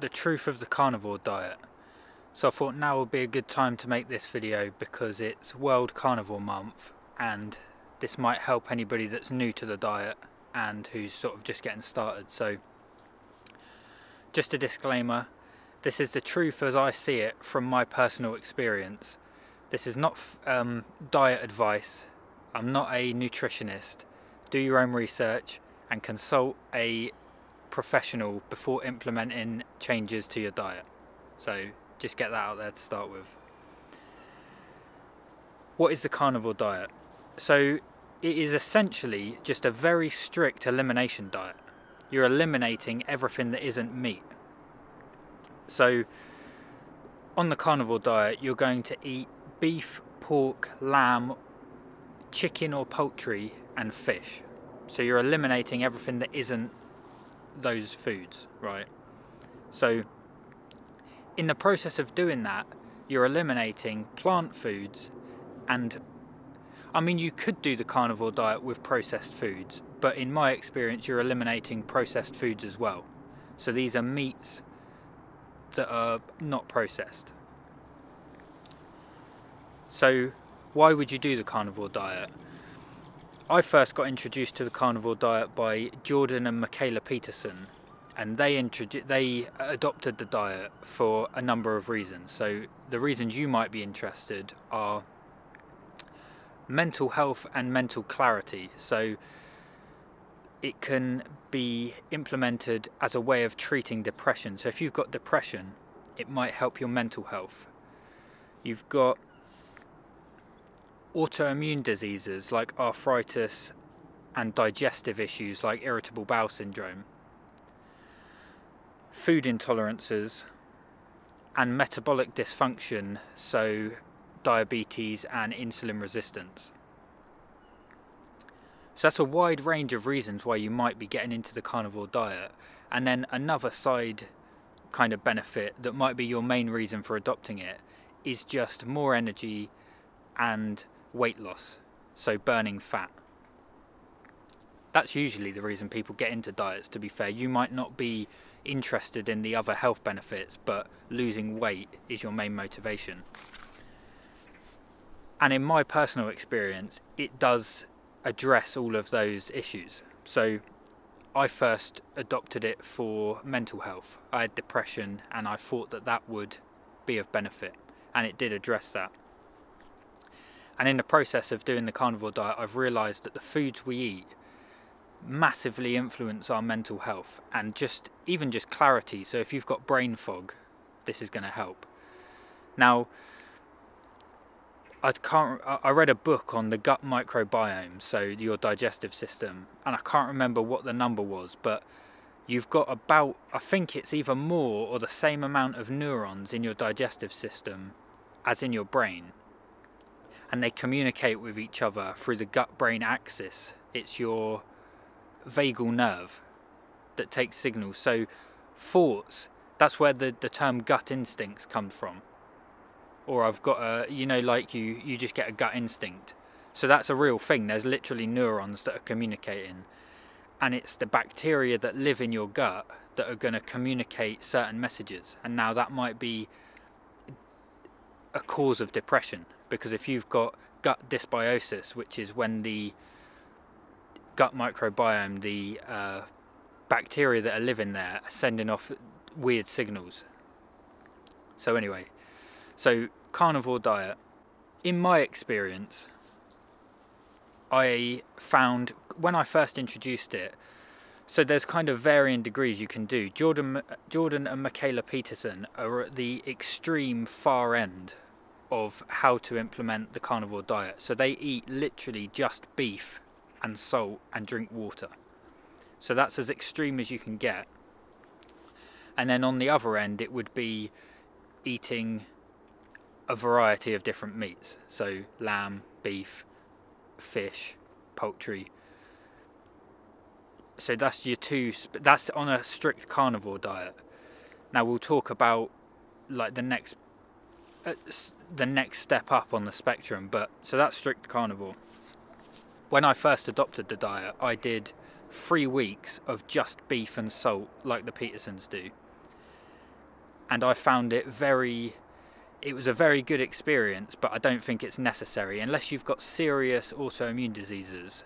the truth of the carnivore diet. So I thought now would be a good time to make this video because it's World Carnivore Month and this might help anybody that's new to the diet and who's sort of just getting started. So just a disclaimer, this is the truth as I see it from my personal experience. This is not um, diet advice. I'm not a nutritionist. Do your own research and consult a professional before implementing changes to your diet. So just get that out there to start with. What is the carnivore diet? So it is essentially just a very strict elimination diet. You're eliminating everything that isn't meat. So on the carnivore diet, you're going to eat beef, pork, lamb, chicken or poultry and fish. So you're eliminating everything that isn't those foods, right? So in the process of doing that, you're eliminating plant foods and I mean you could do the carnivore diet with processed foods, but in my experience you're eliminating processed foods as well. So these are meats that are not processed. So why would you do the carnivore diet? I first got introduced to the carnivore diet by Jordan and Mikhaila Peterson, and they introdu- they adopted the diet for a number of reasons. So the reasons you might be interested are mental health and mental clarity. So it can be implemented as a way of treating depression. So if you've got depression, it might help your mental health. You've got autoimmune diseases like arthritis and digestive issues like irritable bowel syndrome, food intolerances, and metabolic dysfunction, so diabetes and insulin resistance. So that's a wide range of reasons why you might be getting into the carnivore diet. And then another side kind of benefit that might be your main reason for adopting it is just more energy and weight loss, so burning fat. That's usually the reason people get into diets, to be fair. You might not be interested in the other health benefits, but losing weight is your main motivation. And in my personal experience, it does address all of those issues. So I first adopted it for mental health. I had depression and I thought that that would be of benefit, and it did address that. And in the process of doing the carnivore diet, I've realised that the foods we eat massively influence our mental health and just even just clarity. So if you've got brain fog, this is going to help. Now, I can't. I read a book on the gut microbiome, so your digestive system, and I can't remember what the number was, but you've got about I think it's either more or the same amount of neurons in your digestive system as in your brain and they communicate with each other through the gut brain axis. It's your vagal nerve that takes signals. So, thoughts, that's where the, the term gut instincts come from. Or I've got a, you know, like you, you just get a gut instinct. So, that's a real thing. There's literally neurons that are communicating. And it's the bacteria that live in your gut that are going to communicate certain messages. And now that might be a cause of depression because if you've got gut dysbiosis, which is when the gut microbiome, the uh, bacteria that are living there, are sending off weird signals. So anyway, so carnivore diet. In my experience, I found when I first introduced it, so there's kind of varying degrees you can do. Jordan, Jordan and Mikhaila Peterson are at the extreme far end of how to implement the carnivore diet. So they eat literally just beef and salt and drink water. So that's as extreme as you can get. And then on the other end, it would be eating a variety of different meats. So lamb, beef, fish, poultry. So that's your two, that's on a strict carnivore diet. Now we'll talk about like the next uh, the next step up on the spectrum. But so that's strict carnivore. When I first adopted the diet, I did three weeks of just beef and salt, like the Petersons do. and I found it very it was a very good experience, but I don't think it's necessary unless you've got serious autoimmune diseases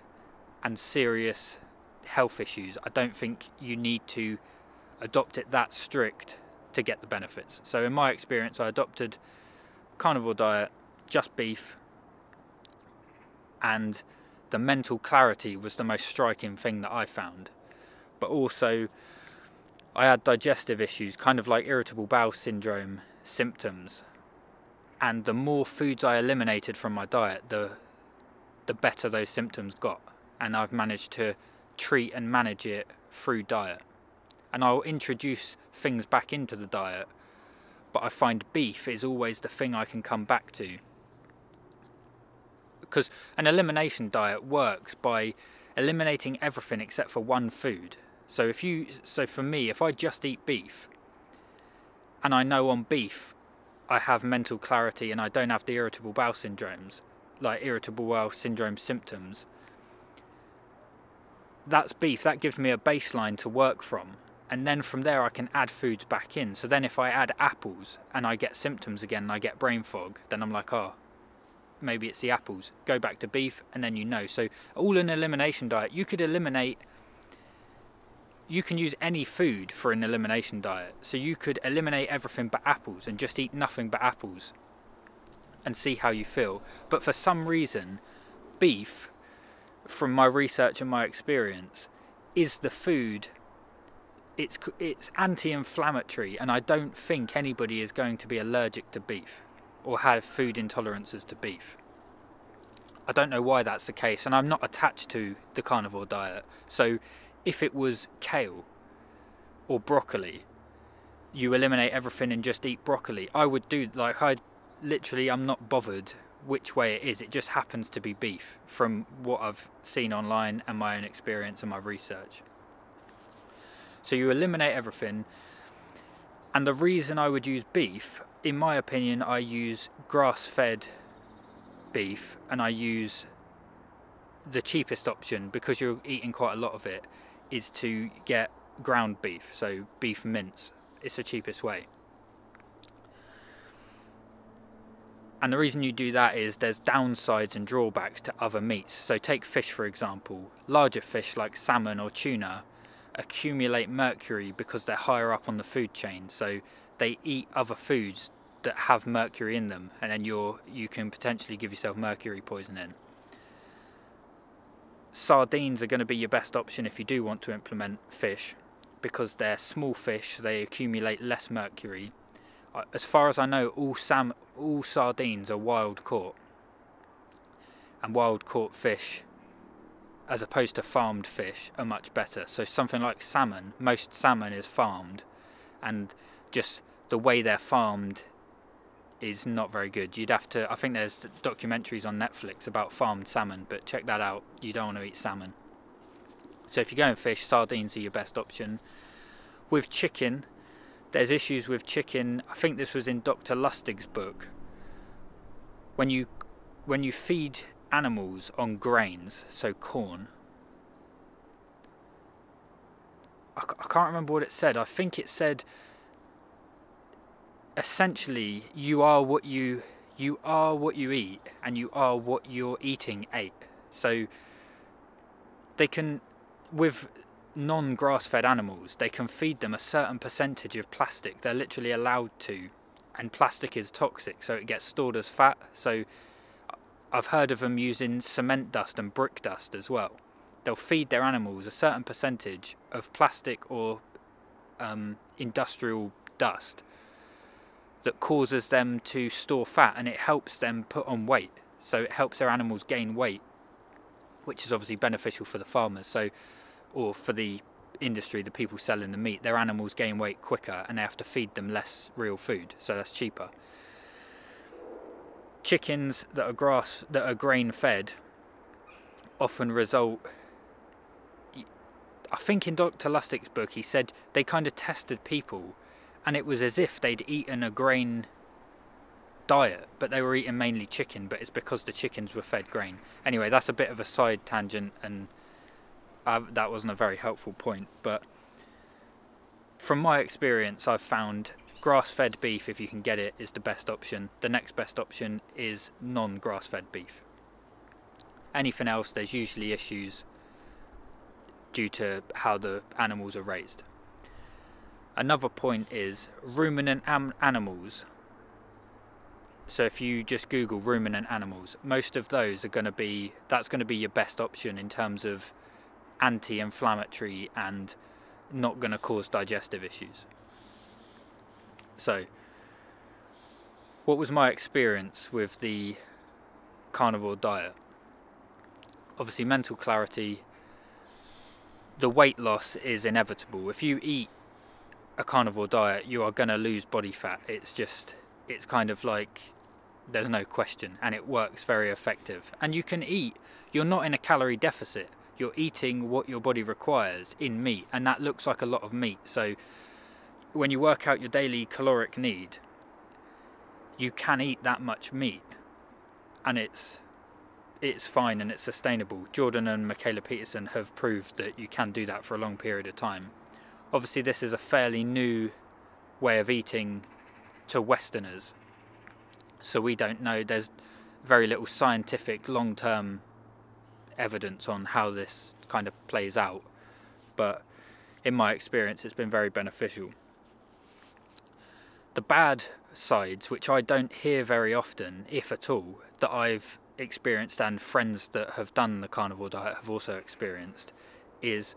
and serious health issues. I don't think you need to adopt it that strict to get the benefits. So in my experience, I adopted carnivore diet, just beef, and the mental clarity was the most striking thing that I found. But also, I had digestive issues, kind of like irritable bowel syndrome symptoms. And the more foods I eliminated from my diet, the the better those symptoms got. And I've managed to treat and manage it through diet. And I'll introduce things back into the diet, but I find beef is always the thing I can come back to. Because an elimination diet works by eliminating everything except for one food. So if you so for me, if I just eat beef and I know on beef I have mental clarity and I don't have the irritable bowel syndromes, like irritable bowel syndrome symptoms, that's beef. That gives me a baseline to work from. And then from there I can add foods back in. So then if I add apples and I get symptoms again and I get brain fog, then I'm like, oh, maybe it's the apples. Go back to beef and then you know. So all an elimination diet, you could eliminate you can use any food for an elimination diet. So you could eliminate everything but apples and just eat nothing but apples and see how you feel. But for some reason, beef, from my research and my experience, is the food. It's it's anti-inflammatory, and I don't think anybody is going to be allergic to beef or have food intolerances to beef. I don't know why that's the case, and I'm not attached to the carnivore diet. So if it was kale or broccoli, you eliminate everything and just eat broccoli. I would do like I literally I'm not bothered which way it is. It just happens to be beef from what I've seen online and my own experience and my research. So you eliminate everything. And the reason I would use beef, in my opinion, I use grass-fed beef and I use the cheapest option because you're eating quite a lot of it is to get ground beef, so beef mince. It's the cheapest way. And the reason you do that is there's downsides and drawbacks to other meats. So take fish for example. Larger fish like salmon or tuna accumulate mercury because they're higher up on the food chain. So they eat other foods that have mercury in them and then you're you can potentially give yourself mercury poisoning sardines are going to be your best option if you do want to implement fish because they're small fish, they accumulate less mercury. As far as I know, all sam all sardines are wild caught. And wild caught fish, as opposed to farmed fish, are much better. So something like salmon, most salmon is farmed, and just the way they're farmed is not very good. You'd have to, I think there's documentaries on Netflix about farmed salmon, but check that out. You don't want to eat salmon. So if you're going fish, sardines are your best option. With chicken, there's issues with chicken. I think this was in Dr. Lustig's book. When you when you feed animals on grains, so corn, I, I can't remember what it said. I think it said essentially you are what you you are what you eat and you are what you're eating ate so they can with non-grass fed animals they can feed them a certain percentage of plastic they're literally allowed to and plastic is toxic so it gets stored as fat so I've heard of them using cement dust and brick dust as well they'll feed their animals a certain percentage of plastic or um, industrial dust that causes them to store fat and it helps them put on weight. So it helps their animals gain weight, which is obviously beneficial for the farmers. So, or for the industry, the people selling the meat, their animals gain weight quicker and they have to feed them less real food. So that's cheaper. Chickens that are grass, that are grain fed, often result. I think in Dr. Lustig's book, he said they kind of tested people and it was as if they'd eaten a grain diet, but they were eating mainly chicken, but it's because the chickens were fed grain. Anyway, that's a bit of a side tangent, and That wasn't a very helpful point, but from my experience, I've found grass-fed beef, if you can get it, is the best option. The next best option is non-grass-fed beef. Anything else, there's usually issues due to how the animals are raised. Another point is ruminant animals. So if you just Google ruminant animals, most of those are going to be, that's going to be your best option in terms of anti-inflammatory and not going to cause digestive issues. So, what was my experience with the carnivore diet? Obviously, mental clarity, the weight loss is inevitable. If you eat a carnivore diet, you are going to lose body fat. It's just, it's kind of like, there's no question, and it works very effective. And you can eat, you're not in a calorie deficit. You're eating what your body requires in meat, and that looks like a lot of meat. So, when you work out your daily caloric need, you can eat that much meat, and it's it's fine and it's sustainable. Jordan and Mikhaila Peterson have proved that you can do that for a long period of time. Obviously, this is a fairly new way of eating to Westerners, so we don't know. There's very little scientific long term evidence on how this kind of plays out, but in my experience, it's been very beneficial. The bad sides, which I don't hear very often, if at all, that I've experienced and friends that have done the carnivore diet have also experienced is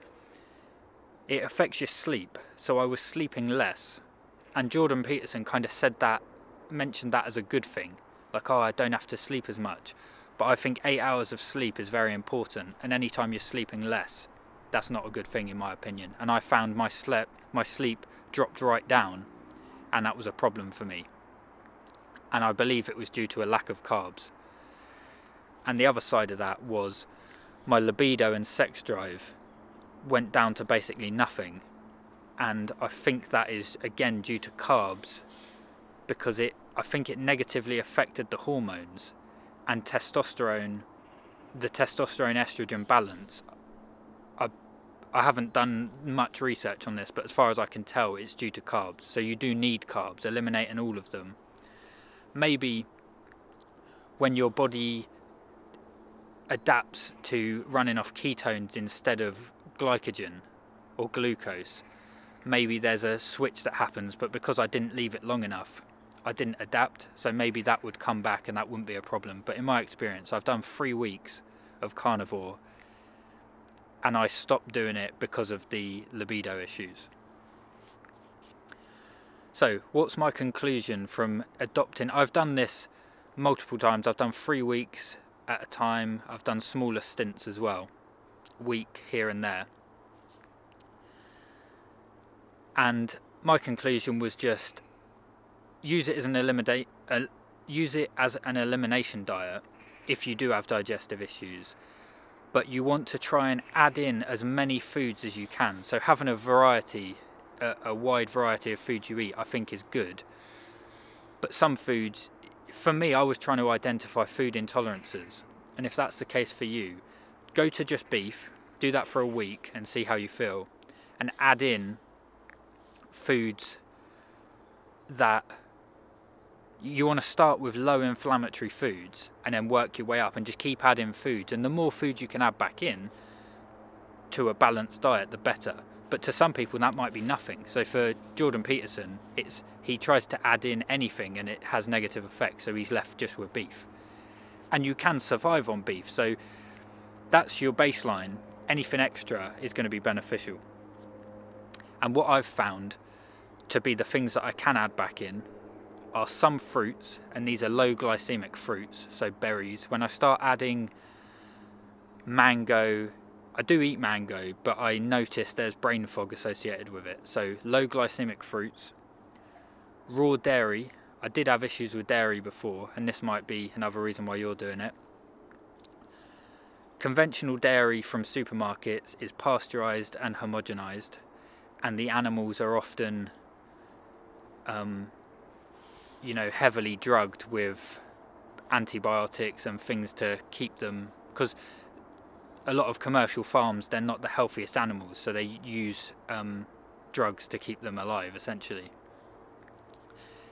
it affects your sleep. So I was sleeping less. And Jordan Peterson kind of said that, mentioned that as a good thing. Like, oh, I don't have to sleep as much. But I think eight hours of sleep is very important. And anytime you're sleeping less, that's not a good thing in my opinion. And I found my sleep, my sleep dropped right down. And that was a problem for me. And I believe it was due to a lack of carbs. And the other side of that was my libido and sex drive went down to basically nothing. And I think that is again due to carbs because it I think it negatively affected the hormones and testosterone the testosterone estrogen balance. I I haven't done much research on this, but as far as I can tell, it's due to carbs. So you do need carbs, eliminating all of them. Maybe when your body adapts to running off ketones instead of glycogen or glucose. Maybe there's a switch that happens, but because I didn't leave it long enough, I didn't adapt. So maybe that would come back and that wouldn't be a problem. But in my experience, I've done three weeks of carnivore and I stopped doing it because of the libido issues. So, what's my conclusion from adopting? I've done this multiple times. I've done three weeks at a time. I've done smaller stints as well, week here and there. And my conclusion was just use it as an eliminate uh, use it as an elimination diet if you do have digestive issues but you want to try and add in as many foods as you can so having a variety a, a wide variety of foods you eat I think is good but some foods for me, I was trying to identify food intolerances. And if that's the case for you, go to just beef, do that for a week and see how you feel, and add in foods that you want to start with low inflammatory foods and then work your way up and just keep adding foods. And the more foods you can add back in to a balanced diet, the better. But to some people, that might be nothing. So for Jordan Peterson, it's he tries to add in anything and it has negative effects. So he's left just with beef, and you can survive on beef. So that's your baseline. Anything extra is going to be beneficial. And what I've found to be the things that I can add back in are some fruits, and these are low glycemic fruits, so berries. When I start adding mango, I do eat mango, but I notice there's brain fog associated with it. So low glycemic fruits, raw dairy. I did have issues with dairy before, and this might be another reason why you're doing it. Conventional dairy from supermarkets is pasteurized and homogenized, and the animals are often, um, you know, heavily drugged with antibiotics and things to keep them because a lot of commercial farms they're not the healthiest animals so they use um, drugs to keep them alive essentially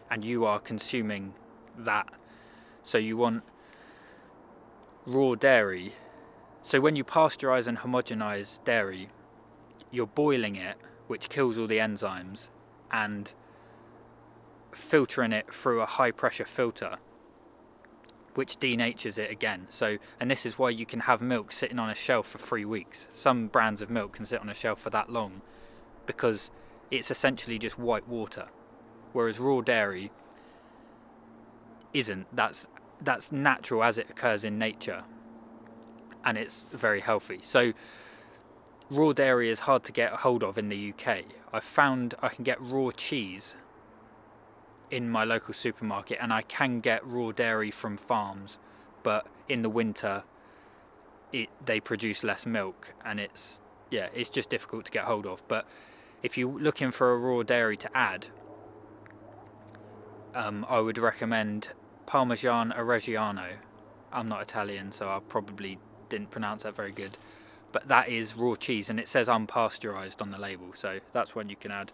and you are consuming that. So you want raw dairy. So when you pasteurize and homogenize dairy, you're boiling it, which kills all the enzymes, and filtering it through a high pressure filter which denatures it again. So, and this is why you can have milk sitting on a shelf for three weeks. Some brands of milk can sit on a shelf for that long because it's essentially just white water, whereas raw dairy isn't. That's that's natural as it occurs in nature, and it's very healthy. So, raw dairy is hard to get a hold of in the UK. I found I can get raw cheese in my local supermarket and I can get raw dairy from farms but in the winter it they produce less milk and it's yeah it's just difficult to get hold of. But if you're looking for a raw dairy to add um, I would recommend Parmesan Reggiano I'm not Italian so I probably didn't pronounce that very good but that is raw cheese and it says unpasteurized on the label so that's one you can add.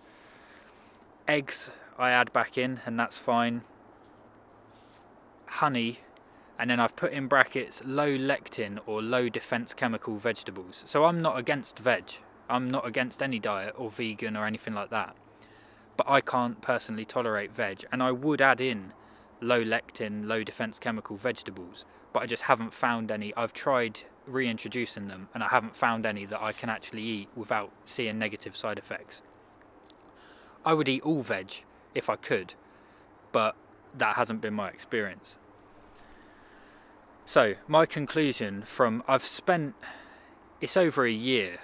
Eggs I add back in and that's fine. Honey, and then I've put in brackets low lectin or low defense chemical vegetables. So I'm not against veg. I'm not against any diet or vegan or anything like that. But I can't personally tolerate veg and I would add in low lectin, low defense chemical vegetables, but I just haven't found any. I've tried reintroducing them and I haven't found any that I can actually eat without seeing negative side effects. I would eat all veg, if I could, but that hasn't been my experience. So, my conclusion from I've spent it's over a year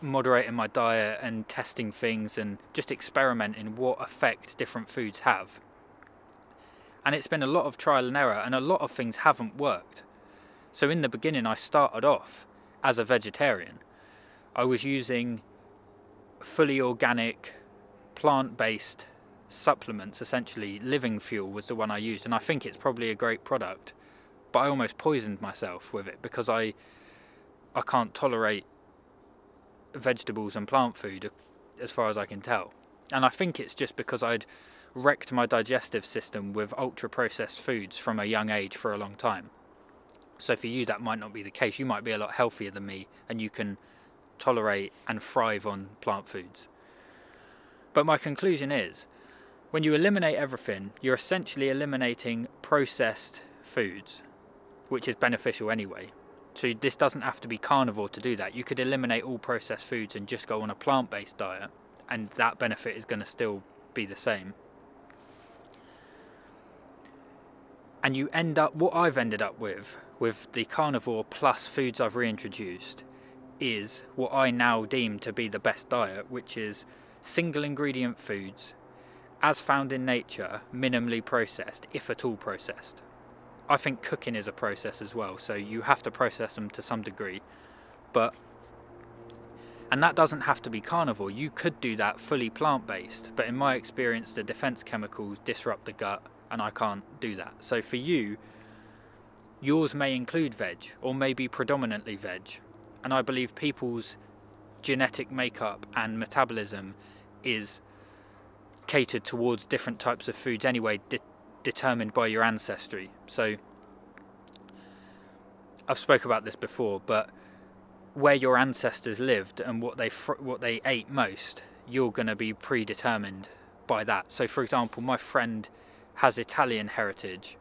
moderating my diet and testing things and just experimenting what effect different foods have. And it's been a lot of trial and error, and a lot of things haven't worked. So, in the beginning, I started off as a vegetarian. I was using fully organic plant-based supplements essentially living fuel was the one I used and I think it's probably a great product but I almost poisoned myself with it because I I can't tolerate vegetables and plant food as far as I can tell. And I think it's just because I'd wrecked my digestive system with ultra processed foods from a young age for a long time. So for you that might not be the case. You might be a lot healthier than me and you can tolerate and thrive on plant foods but my conclusion is when you eliminate everything, you're essentially eliminating processed foods, which is beneficial anyway. So this doesn't have to be carnivore to do that. You could eliminate all processed foods and just go on a plant-based diet, and that benefit is going to still be the same. And you end up, what I've ended up with, with the carnivore plus foods I've reintroduced, is what I now deem to be the best diet, which is single ingredient foods, as found in nature, minimally processed, if at all processed. I think cooking is a process as well, so you have to process them to some degree, but and that doesn't have to be carnivore. You could do that fully plant based, but in my experience, the defense chemicals disrupt the gut, and I can't do that. So for you, yours may include veg or maybe predominantly veg, and I believe people's genetic makeup and metabolism is catered towards different types of foods anyway, de- determined by your ancestry. So I've spoke about this before, but where your ancestors lived and what they what they ate most, you're going to be predetermined by that. So, for example, my friend has Italian heritage,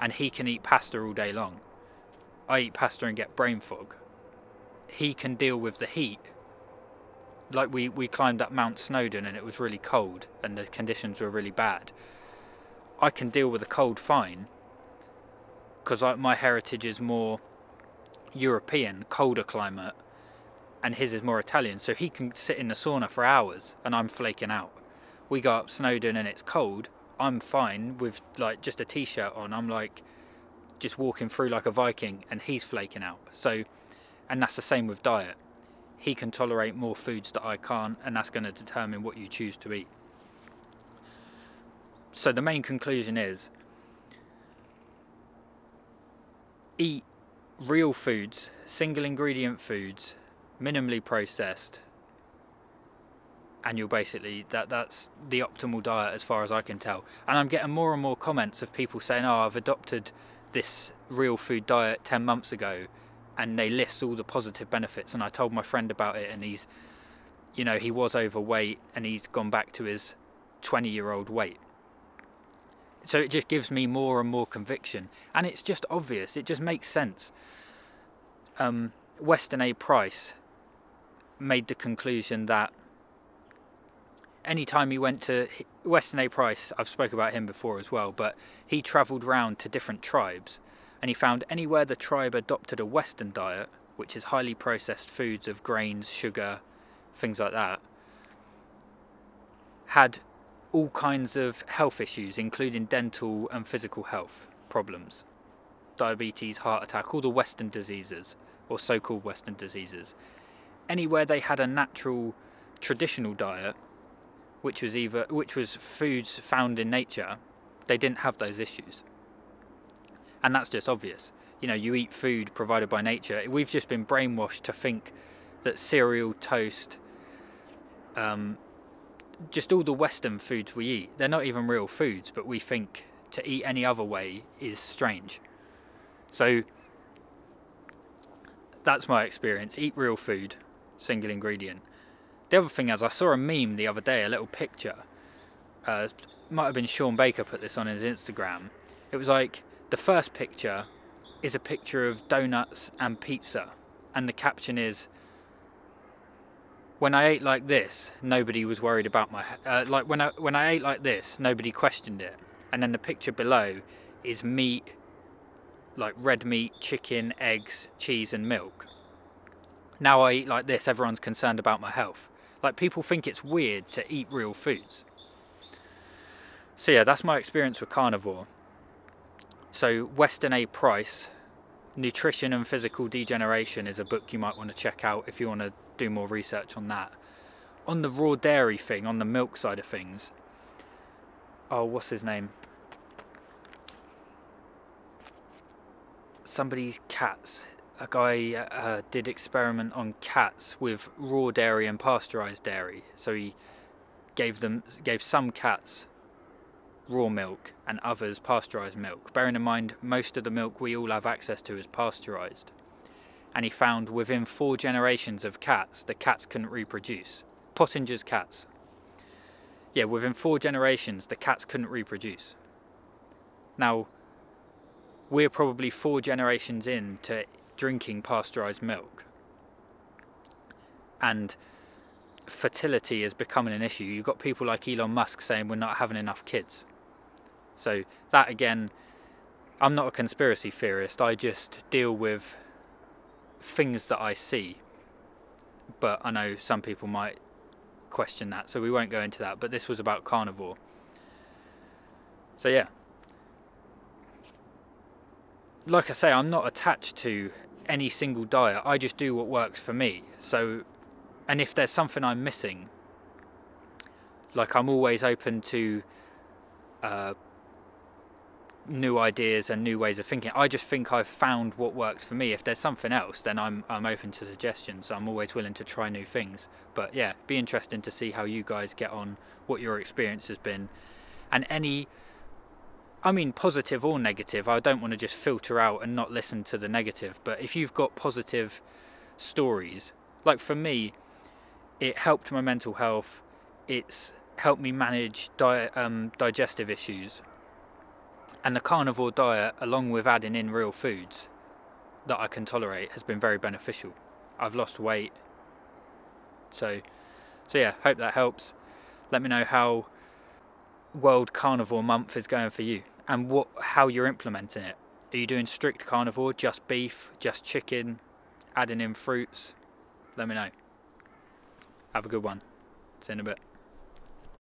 and he can eat pasta all day long. I eat pasta and get brain fog. He can deal with the heat like we, we climbed up Mount Snowdon and it was really cold and the conditions were really bad. I can deal with the cold fine because my heritage is more European, colder climate, and his is more Italian. So he can sit in the sauna for hours and I'm flaking out. We go up Snowdon and it's cold. I'm fine with like just a t-shirt on. I'm like just walking through like a Viking and he's flaking out. So, and that's the same with diet he can tolerate more foods that I can't, and that's going to determine what you choose to eat. So, the main conclusion is eat real foods, single ingredient foods, minimally processed, and you're basically that that's the optimal diet as far as I can tell. And I'm getting more and more comments of people saying, "Oh, I've adopted this real food diet 10 months ago." And they list all the positive benefits and I told my friend about it and he's you know, he was overweight and he's gone back to his 20 year old weight. So it just gives me more and more conviction. And it's just obvious, it just makes sense. Um, Weston A. Price made the conclusion that anytime he went to Weston A. Price, I've spoke about him before as well, but he travelled round to different tribes and he found anywhere the tribe adopted a Western diet, which is highly processed foods of grains, sugar, things like that, had all kinds of health issues, including dental and physical health problems, diabetes, heart attack, all the Western diseases, or so called Western diseases. Anywhere they had a natural traditional diet, which was either which was foods found in nature, they didn't have those issues. And that's just obvious. You know, you eat food provided by nature. We've just been brainwashed to think that cereal, toast, um, just all the Western foods we eat, they're not even real foods, but we think to eat any other way is strange. So that's my experience. Eat real food, single ingredient. The other thing is, I saw a meme the other day, a little picture. Uh, might have been Shawn Baker put this on his Instagram. It was like the first picture is a picture of donuts and pizza, and the caption is when I ate like this, nobody was worried about my uh, like when I when I ate like this, nobody questioned it. And then the picture below is meat, like red meat, chicken, eggs, cheese, and milk. Now I eat like this, everyone's concerned about my health. Like people think it's weird to eat real foods. So yeah, that's my experience with carnivore. So Weston A. Price, Nutrition and Physical Degeneration is a book you might want to check out if you want to do more research on that. On the raw dairy thing, on the milk side of things, oh, what's his name? Somebody's cats. A guy uh, did experiment on cats with raw dairy and pasteurized dairy. So he gave them gave some cats raw milk and others pasteurized milk. Bearing in mind, most of the milk we all have access to is pasteurized and he found within four generations of cats, the cats couldn't reproduce. Pottinger's cats. Yeah, within four generations, the cats couldn't reproduce. Now, we're probably four generations into drinking pasteurized milk. And fertility is becoming an issue. You've got people like Elon Musk saying we're not having enough kids. So, that again, I'm not a conspiracy theorist, I just deal with things that I see. But I know some people might question that, so we won't go into that. But this was about carnivore. So yeah. Like I say, I'm not attached to any single diet. I just do what works for me. So, and if there's something I'm missing, like I'm always open to uh, new ideas and new ways of thinking. I just think I've found what works for me. If there's something else, then I'm I'm open to suggestions. I'm always willing to try new things. But yeah, be interesting to see how you guys get on, what your experience has been, and any. I mean, positive or negative. I don't want to just filter out and not listen to the negative. But if you've got positive stories, like for me, it helped my mental health. It's helped me manage di- um, digestive issues and the carnivore diet, along with adding in real foods that I can tolerate, has been very beneficial. I've lost weight. So, so yeah, hope that helps. Let me know how World Carnivore Month is going for you and what how you're implementing it. Are you doing strict carnivore, just beef, just chicken, adding in fruits? Let me know. Have a good one. See you in a bit.